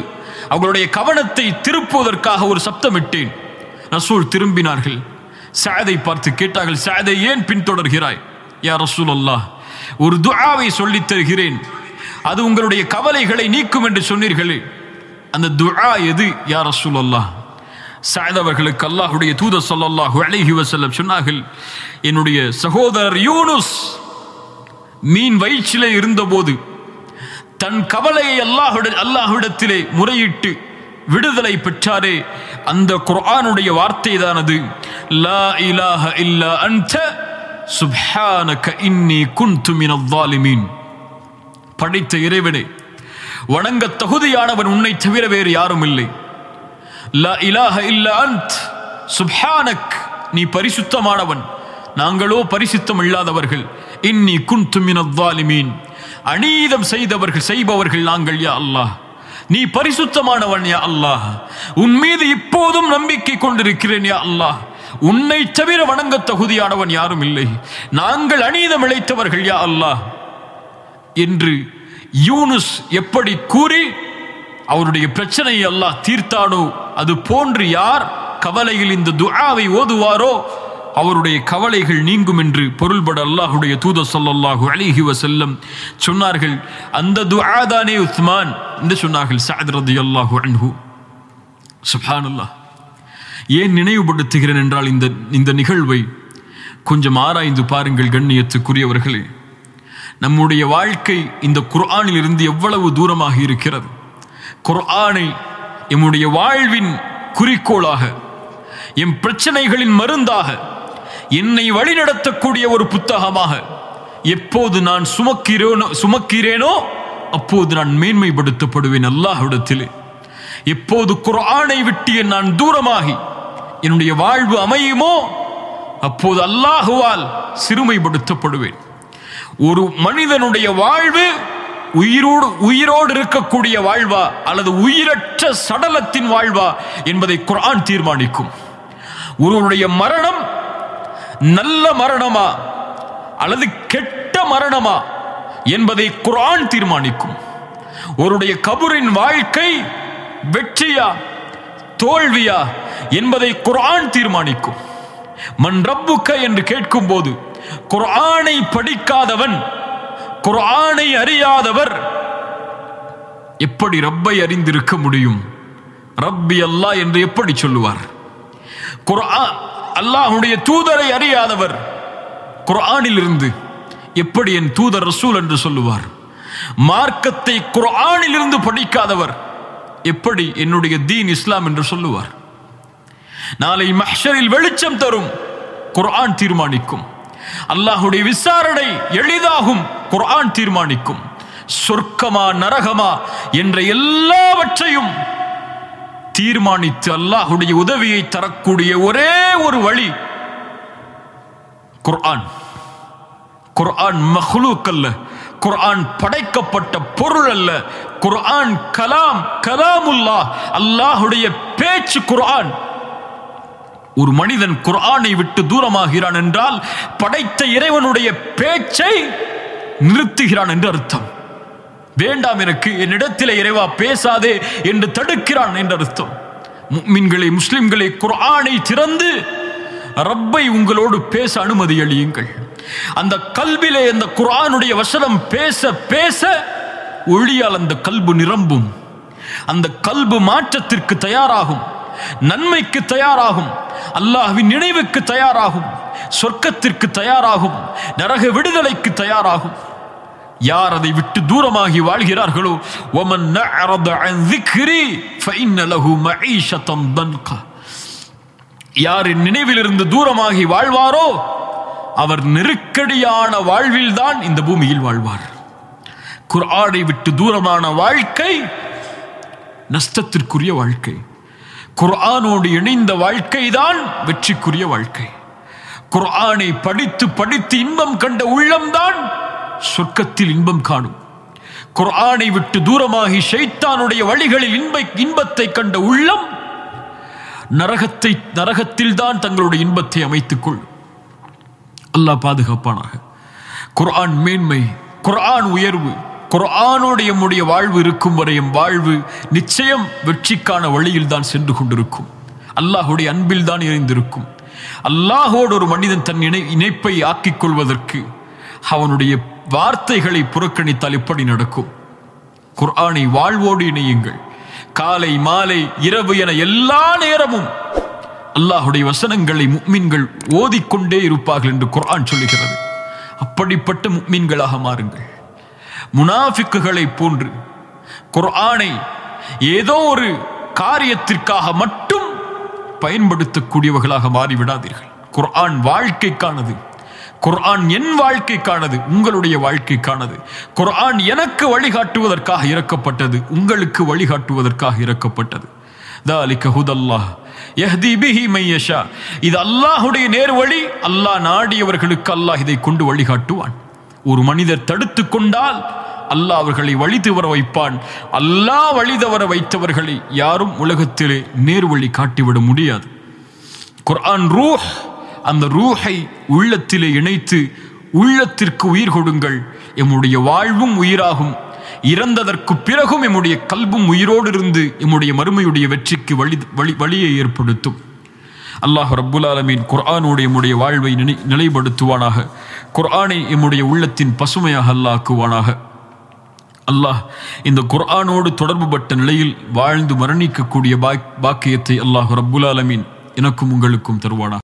[SPEAKER 1] அவர்களுடைய கவனத்தை திருப்புவதற்காக ஒரு சப்தமிட்டேன். ரசூல் திரும்பினார்கள். சாதை பார்த்து கேட்டார்கள் சாதை ஏன் பின்தொடர்கிறாய்? யார் ரசூல் அல்லாஹ் ஒரு துஆவை சொல்லித் தருகிறேன். அது உங்களுடைய கவலைகளை நீக்கும் என்று சொன்னீர்களே. அந்த துஆ எது? யார் ரசூல் அல்லாஹ் சாயத் அவர்களுக்கு அல்லாஹுடைய தூத ஸல்லல்லாஹு அலைஹி வசல்லம் சொன்னார்கள் என்னுடைய சகோதரர் யூனுஸ் மீன் வயிற்றிலே இருந்தபோது தன் கவலையை அல்லாஹுட அல்லாஹ்விடத்திலே முறையிட்டு விடுதலை பெற்றாரே. அந்த குர்ஆனுடைய வார்த்தை தானது லா இலாஹ இல்லா அன்த சுப்ஹானக இன்னி குன்து மினல் ஸாலிமீன். படைத்த இறைவனே வணங்க தகுதியானவன் உன்னை தவிர வேறு யாரும் இல்லை. லா இலாஹ இல்ல அன்த் சுப்ஹானக் நீ பரிசுத்தமானவன். நாங்களோ பரிசுத்தம் இல்லாதவர்கள். இன்னி குன்து மினல் ஸாலிமீன். அநீதம் செய்தவர்கள் செய்பவர்கள் நாங்கள் யா அல்லாஹ். நீ பரிசுத்தமானவன் யா அல்லாஹ். உன் மீது இப்போதும் நம்பிக்கை கொண்டிருக்கிறேன் யா அல்லாஹ். உன்னை தவிர வணங்க தகுதியானவன் யாரும் இல்லை. நாங்கள் அநீதம் இழைத்தவர்கள் யா அல்லாஹ். என்று யூனுஸ் எப்படி கூறி அவருடைய பிரச்சனையை அல்லாஹ் தீர்த்தானோ அது போன்று யார் கவலையில் இந்த துஆவை ஓதுவாரோ அவருடைய கவலைகள் நீங்கும் என்று பொருள்பட அல்லாஹுடைய தூத சொல்லல்லாஹு அலிஹி வசல்லம் சொன்னார்கள். அந்த துஆதானே உஸ்மான் என்று சொன்னார்கள் சஅத் ரலியல்லாஹு அன்ஹு. ஏன் நினைவுபடுத்துகிறேன் என்றால் இந்த இந்த நிகழ்வை கொஞ்சம் ஆராய்ந்து பாருங்கள் கண்ணியத்துக்குரியவர்களே. நம்முடைய வாழ்க்கை இந்த குர்ஆனில் இருந்து எவ்வளவு தூரமாக இருக்கிறது? குர்ஆனை எம்முடைய வாழ்வின் குறிக்கோளாக எம் பிரச்சனைகளின் மருந்தாக என்னை வழிநடத்தக்கூடிய ஒரு புத்தகமாக. எப்போது நான் சுமக்கிறேனோ சுமக்கிறேனோ அப்போது நான் மேன்மைப்படுத்தப்படுவேன் அல்லாஹிடத்திலே எப்போது குரானை விட்டு நான் தூரமாகி என்னுடைய வாழ்வு அமையுமோ அப்போது அல்லாஹுவால் சிறுமைப்படுத்தப்படுவேன். ஒரு மனிதனுடைய வாழ்வு உயிரோடு உயிரோடு இருக்கக்கூடிய வாழ்வா அல்லது உயிரற்ற சடலத்தின் வாழ்வா என்பதை குரான் தீர்மானிக்கும். ஒருவருடைய மரணம் நல்ல மரணமா அல்லது கெட்ட மரணமா என்பதை குரான் தீர்மானிக்கும். ஒருடைய கபூரின் வாழ்க்கை வெற்றியா தோல்வியா என்பதை குரான் தீர்மானிக்கும். மன் ரப்புக்க என்று கேட்கும்போது குரானை படிக்காதவன் குரானை அறியாதவர் எப்படி ரப்பை அறிந்திருக்க முடியும்? ரப்பி அல்லா என்று எப்படி சொல்லுவார்? குரான் அல்லாஹுடைய தூதரை அறியாதவர். குரானில் இருந்து எப்படி என் தூதர் ரசூல் என்று சொல்லுவார்? மார்க்கத்தை குரானில் இருந்து படிக்காதவர் எப்படி என்னுடைய தீன் இஸ்லாம் என்று சொல்லுவார்? நாளை மஹ்ஷரில் வெளிச்சம் தரும் குர்ஆன் தீர்மானிக்கும். அல்லாஹுடைய விசாரணை எளிதாகும் குர்ஆன் தீர்மானிக்கும். சொர்க்கமா நரகமா என்ற எல்லாவற்றையும் தீர்மானித்து அல்லாஹுடைய உதவியை தரக்கூடிய ஒரே ஒரு வழி. குர்ஆன். குர்ஆன் மஹ்லூக் அல்ல. குர்ஆன் படைக்கப்பட்ட பொருள் அல்ல. குர்ஆன் கலாம் கலாமுல்லா அல்லாஹுடைய பேச்சு குர்ஆன். ஒரு மனிதன் குர்ஆனை விட்டு தூரமாகிறான் என்றால் படைத்த இறைவனுடைய பேச்சை நிறுத்துகிறான் என்று அர்த்தம். வேண்டாம் எனக்கு என்னிடத்தில் இறைவா பேசாதே என்று தடுக்கிறான் என்ற அர்த்தம். முக்மின்களை முஸ்லிம்களை குரானை திறந்து ரப்பை உங்களோடு பேச அனுமதி அளியுங்கள். அந்த கல்விலே அந்த குரானுடைய வசனம் பேச பேச ஒளியால் அந்த கல்பு நிரம்பும். அந்த கல்பு மாற்றத்திற்கு தயாராகும். நன்மைக்கு தயாராகும். அல்லாஹ்வின் நினைவுக்கு தயாராகும். சொர்க்கத்திற்கு தயாராகும். நரக விடுதலைக்கு தயாராகும். யார் அதை விட்டு தூரமாகி வாழ்கிறார்களோ ஒமன் தன்கா. யாரின் நினைவிலிருந்து தூரமாகி வாழ்வாரோ அவர் நெருக்கடியான வாழ்வில்தான் இந்த பூமியில் வாழ்வார். குர்ஆனை விட்டு தூரமான வாழ்க்கை நஷ்டத்திற்குரிய வாழ்க்கை. குர்ஆனோடு இணைந்த வாழ்க்கை தான் வெற்றிக்குரிய வாழ்க்கை. குர்ஆனை படித்து படித்து இன்பம் கண்ட உள்ளம்தான் சொர்க்கத்தில் இன்பம் காணும். குர்ஆனை விட்டு தூரமாகி ஷைத்தானுடைய வழிகளில் இன்ப இன்பத்தை கண்ட உள்ளம் நரகத்தை நரகத்தில் தான் தங்களுடைய இன்பத்தை அமைத்துக் கொள்ளும். அல்லாஹ் பாதுகாப்பானாக. குர்ஆன் மேன்மை குர்ஆன் உயர்வு குர்ஆனோடு எம்முடைய வாழ்வு இருக்கும் வரை எம் வாழ்வு நிச்சயம் வெற்றிக்கான வழியில் தான் சென்று கொண்டிருக்கும். அல்லாஹுடைய அன்பில் தான் இணைந்திருக்கும். அல்லாஹோடு ஒரு மனிதன் தன் இணை இணைப்பை ஆக்கிக் கொள்வதற்கு அவனுடைய வார்த்தைகளை புறக்கணித்தால் எப்படி நடக்கும். குர்ஆனை வாழ்வோடு இணையுங்கள். காலை மாலை இரவு என எல்லா நேரமும் அல்லாஹுடைய வசனங்களை முக்மீன்கள் ஓதிக்கொண்டே இருப்பார்கள் என்று குர்ஆன் சொல்லுகிறது. அப்படிப்பட்ட முக்மீன்களாக மாறுங்கள். முனாஃபிக்குகளை போன்று குர்ஆனை ஏதோ ஒரு காரியத்திற்காக மட்டும் பயன்படுத்தக்கூடியவர்களாக மாறிவிடாதீர்கள். குர்ஆன் வாழ்க்கைக்கானது குர்ஆன் என் வாழ்க்கைக்கானது உங்களுடைய வாழ்க்கைக்கானது. குர்ஆன் எனக்கு வழிகாட்டுவதற்காக இறக்கப்பட்டது உங்களுக்கு வழிகாட்டுவதற்காக இறக்கப்பட்டது. தாலிக ஹுதல்லாஹ். எஹ்தி பிஹி மையஷா இது அல்லாஹுடைய நேர்வழி அல்லாஹ் நாடியவர்களுக்கு அல்லாஹ் இதை கொண்டு வழிகாட்டுவான். ஒரு மனிதர் தடுத்து கொண்டால் அல்லாஹ் அவர்களை வழி தவற வைப்பான். அல்லாஹ் வழி தவற வைத்தவர்களை யாரும் உலகத்திலே நேர்வழி காட்டிவிட முடியாது. குர்ஆன் ரூஹ் அந்த ரூஹை உள்ளத்திலே இணைத்து உள்ளத்திற்கு உயிர் கொடுங்கள். எம்முடைய வாழ்வும் உயிராகும். இறந்ததற்கு பிறகும் எம்முடைய கல்பும் உயிரோடு இருந்து எம்முடைய மறுமையுடைய வெற்றிக்கு வழி வழி வழியை ஏற்படுத்தும். அல்லாஹ் ரப்புல் ஆலமீன் குர்ஆனுடைய எம்முடைய வாழ்வை நினை நிலைப்படுத்துவானாக. குர்ஆனை எம்முடைய உள்ளத்தின் பசுமையாக அல்லாக்குவானாக. அல்லாஹ் இந்த குர்ஆனோடு தொடர்புபட்ட நிலையில் வாழ்ந்து மரணிக்கக்கூடிய பாக்கியத்தை அல்லாஹ் ரப்புல் ஆலமீன் எனக்கும் உங்களுக்கும் தருவானா